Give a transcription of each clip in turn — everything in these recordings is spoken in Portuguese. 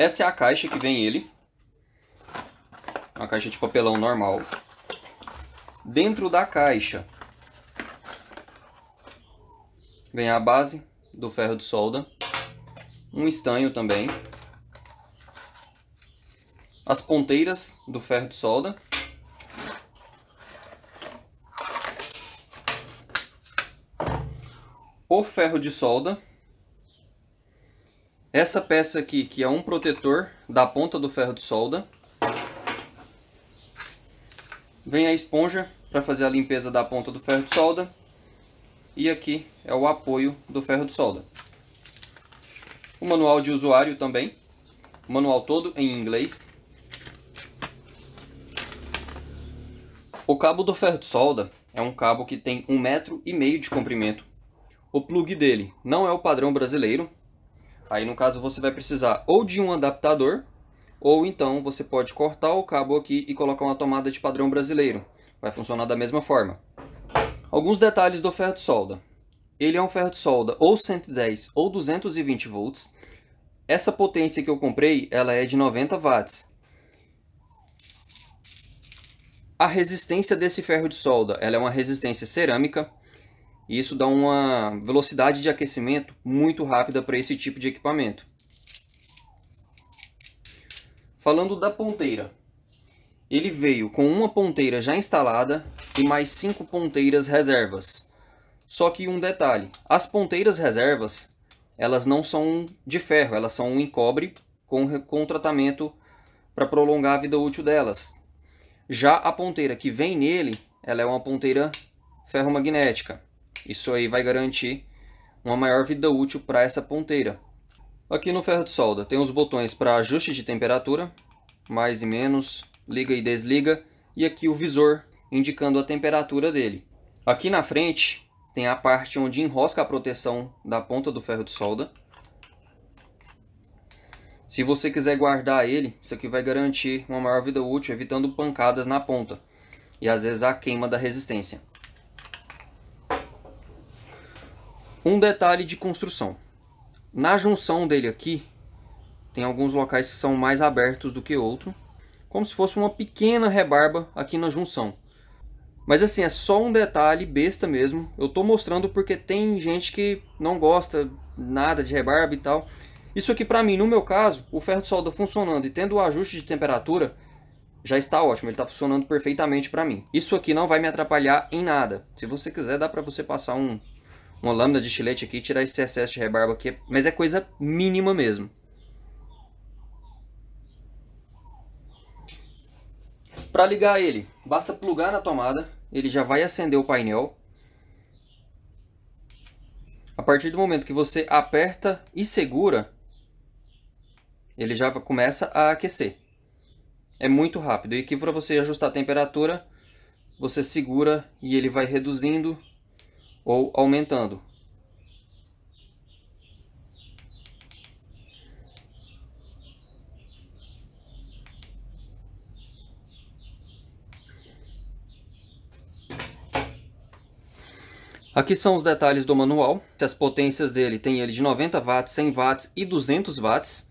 Essa é a caixa que vem ele. Uma caixa de papelão normal. Dentro da caixa vem a base do ferro de solda, um estanho também, as ponteiras do ferro de solda, o ferro de solda, essa peça aqui que é um protetor da ponta do ferro de solda, Vem a esponja para fazer a limpeza da ponta do ferro de solda. E aqui é o apoio do ferro de solda. O manual de usuário também. O manual todo em inglês. O cabo do ferro de solda é um cabo que tem um metro e meio de comprimento. O plug dele não é o padrão brasileiro. Aí no caso você vai precisar ou de um adaptador ou então você pode cortar o cabo aqui e colocar uma tomada de padrão brasileiro. Vai funcionar da mesma forma. Alguns detalhes do ferro de solda. Ele é um ferro de solda ou 110 ou 220 volts. Essa potência que eu comprei, ela é de 90 watts. A resistência desse ferro de solda, ela é uma resistência cerâmica. E isso dá uma velocidade de aquecimento muito rápida para esse tipo de equipamento. Falando da ponteira, ele veio com uma ponteira já instalada e mais cinco ponteiras reservas. Só que um detalhe, as ponteiras reservas, elas não são de ferro, elas são em cobre com, com tratamento para prolongar a vida útil delas. Já a ponteira que vem nele, ela é uma ponteira ferromagnética. Isso aí vai garantir uma maior vida útil para essa ponteira. Aqui no ferro de solda tem os botões para ajuste de temperatura, mais e menos, liga e desliga, e aqui o visor indicando a temperatura dele. Aqui na frente tem a parte onde enrosca a proteção da ponta do ferro de solda. Se você quiser guardar ele, isso aqui vai garantir uma maior vida útil, evitando pancadas na ponta e às vezes a queima da resistência. Um detalhe de construção. Na junção dele aqui, tem alguns locais que são mais abertos do que outro, como se fosse uma pequena rebarba aqui na junção. Mas assim, é só um detalhe besta mesmo. Eu estou mostrando porque tem gente que não gosta nada de rebarba e tal. Isso aqui para mim, no meu caso, o ferro de solda funcionando e tendo o ajuste de temperatura, já está ótimo, ele está funcionando perfeitamente para mim. Isso aqui não vai me atrapalhar em nada. Se você quiser, dá para você passar um, uma lâmina de estilete aqui, tirar esse excesso de rebarba aqui, mas é coisa mínima mesmo. Para ligar ele, basta plugar na tomada, ele já vai acender o painel. A partir do momento que você aperta e segura, ele já começa a aquecer. É muito rápido. E aqui para você ajustar a temperatura, você segura e ele vai reduzindo ou aumentando. Aqui são os detalhes do manual. As potências dele tem ele de 90 watts, 100 watts e 200 watts.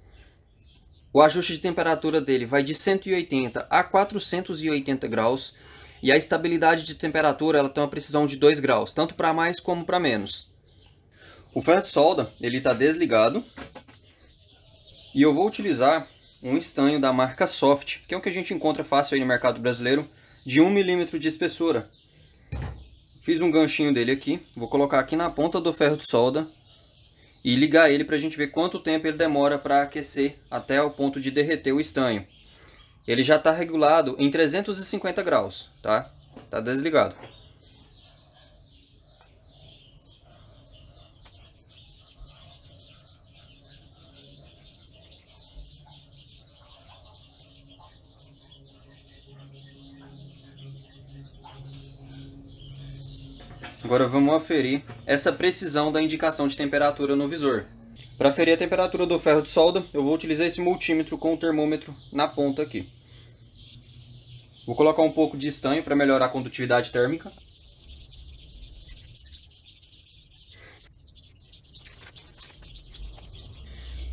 O ajuste de temperatura dele vai de 180 a 480 graus. E a estabilidade de temperatura ela tem uma precisão de 2 graus, tanto para mais como para menos. O ferro de solda ele está desligado. E eu vou utilizar um estanho da marca Soft, que é o que a gente encontra fácil aí no mercado brasileiro, de 1 milímetro de espessura. Fiz um ganchinho dele aqui, vou colocar aqui na ponta do ferro de solda e ligar ele para a gente ver quanto tempo ele demora para aquecer até o ponto de derreter o estanho. Ele já está regulado em 350 graus, tá? Tá desligado. Agora vamos aferir essa precisão da indicação de temperatura no visor. Para aferir a temperatura do ferro de solda, eu vou utilizar esse multímetro com o termômetro na ponta aqui. Vou colocar um pouco de estanho para melhorar a condutividade térmica.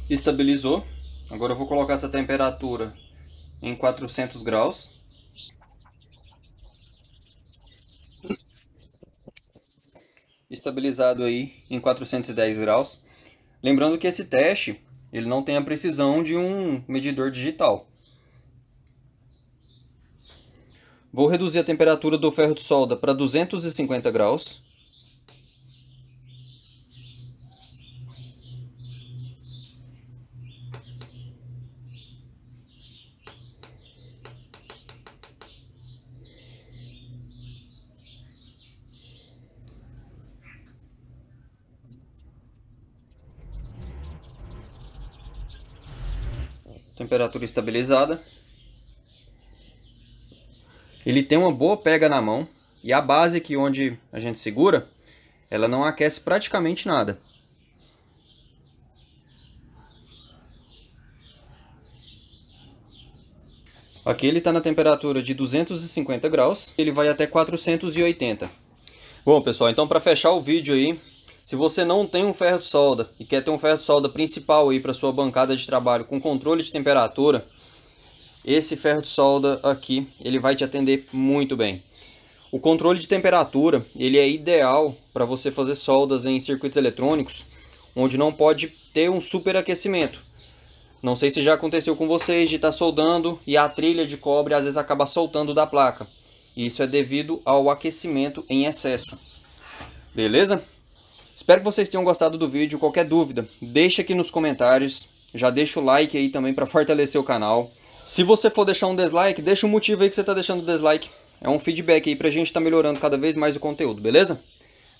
Estabilizou. Agora eu vou colocar essa temperatura em 400 graus. Estabilizado aí em 410 graus. Lembrando que esse teste ele não tem a precisão de um medidor digital. Vou reduzir a temperatura do ferro de solda para 250 graus. temperatura estabilizada. Ele tem uma boa pega na mão e a base aqui onde a gente segura, ela não aquece praticamente nada. Aqui ele está na temperatura de 250 graus, ele vai até 480. Bom pessoal, então para fechar o vídeo aí, se você não tem um ferro de solda e quer ter um ferro de solda principal aí para sua bancada de trabalho com controle de temperatura, esse ferro de solda aqui, ele vai te atender muito bem. O controle de temperatura, ele é ideal para você fazer soldas em circuitos eletrônicos, onde não pode ter um superaquecimento. Não sei se já aconteceu com vocês de estar tá soldando e a trilha de cobre às vezes acaba soltando da placa. Isso é devido ao aquecimento em excesso. Beleza? Espero que vocês tenham gostado do vídeo. Qualquer dúvida, deixa aqui nos comentários. Já deixa o like aí também para fortalecer o canal. Se você for deixar um dislike, deixa o motivo aí que você está deixando o dislike. É um feedback aí para a gente estar tá melhorando cada vez mais o conteúdo, beleza?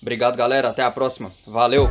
Obrigado, galera. Até a próxima. Valeu!